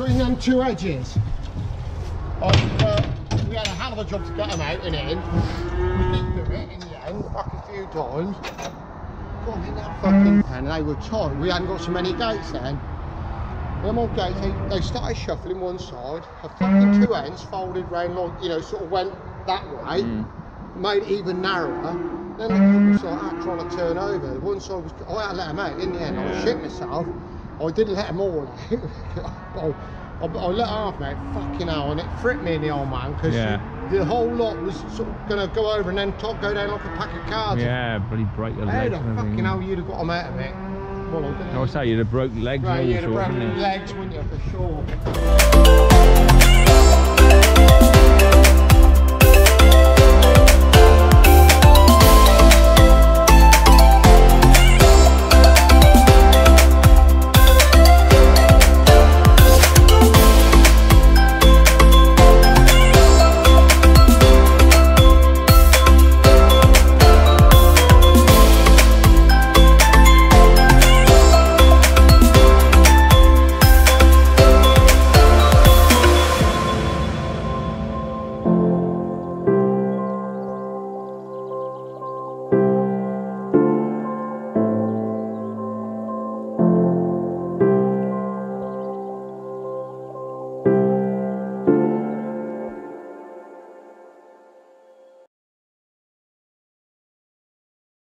between them two edges. I, uh, we had a hell of a job to get them out and in. We did do it in the end, fuck a few times. God, in that fucking pen, and they were tight. We hadn't got so many gates then. Them old gates, they, they started shuffling one side, a fucking two ends folded round, like, you know, sort of went that way, made it even narrower. Then the couple that trying to turn over. One side was, I had to let them out in the end. I shit myself. I didn't let them all. I, I, I let half out, fucking hell, and it fripped me in the old man because Yeah. the whole lot was sort of going to go over and then top go down like a pack of cards. Yeah, bloody break your How legs. the fucking hell you'd have got them out of it? Well, I say you'd have broke legs Right, you'd have broken legs, wouldn't you, for sure?